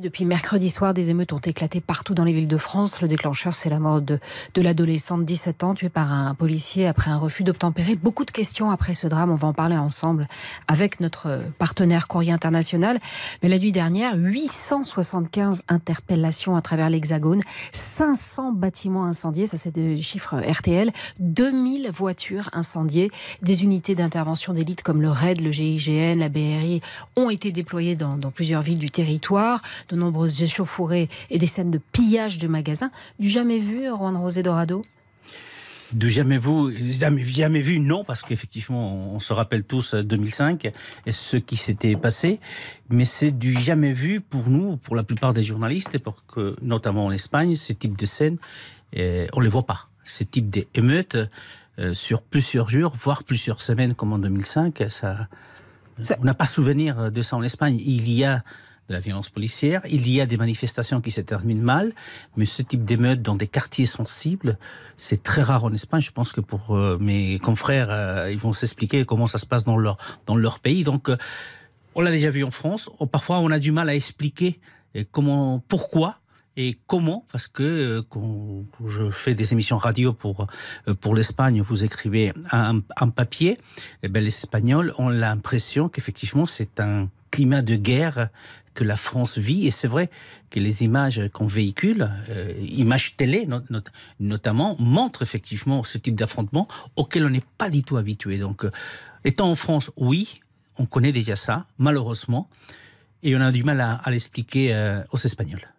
Depuis mercredi soir, des émeutes ont éclaté partout dans les villes de France. Le déclencheur, c'est la mort de, l'adolescente de 17 ans tuée par un policier après un refus d'obtempérer. Beaucoup de questions après ce drame. On va en parler ensemble avec notre partenaire Courrier International. Mais la nuit dernière, 875 interpellations à travers l'Hexagone, 500 bâtiments incendiés, ça c'est des chiffres RTL, 2000 voitures incendiées, des unités d'intervention d'élite comme le RAID, le GIGN, la BRI ont été déployées dans plusieurs villes du territoire de nombreuses échauffourées et des scènes de pillage de magasins. Du jamais vu, Juan Rosé Dorado? De jamais vu, jamais, jamais vu, non, parce qu'effectivement, on se rappelle tous 2005 euh, et ce qui s'était passé, mais c'est du jamais vu pour nous, pour la plupart des journalistes, pour que, notamment en Espagne, ce type de scènes, euh, on les voit pas. Ce type d'émeutes euh, sur plusieurs jours, voire plusieurs semaines, comme en 2005, ça, ça... on n'a pas souvenir de ça en Espagne. Il y a de la violence policière. Il y a des manifestations qui se terminent mal, mais ce type d'émeutes dans des quartiers sensibles, c'est très rare en Espagne. Je pense que pour euh, mes confrères, euh, ils vont s'expliquer comment ça se passe dans leur, dans leur pays. Donc, euh, on l'a déjà vu en France. Oh, parfois, on a du mal à expliquer comment, pourquoi et comment Parce que quand je fais des émissions radio pour, pour l'Espagne, vous écrivez un, papier, eh ben, les Espagnols ont l'impression qu'effectivement c'est un climat de guerre que la France vit. Et c'est vrai que les images qu'on véhicule, euh, images télé notamment, montrent effectivement ce type d'affrontement auquel on n'est pas du tout habitué. Donc, euh, étant en France, oui, on connaît déjà ça, malheureusement, et on a du mal à, l'expliquer euh, aux Espagnols.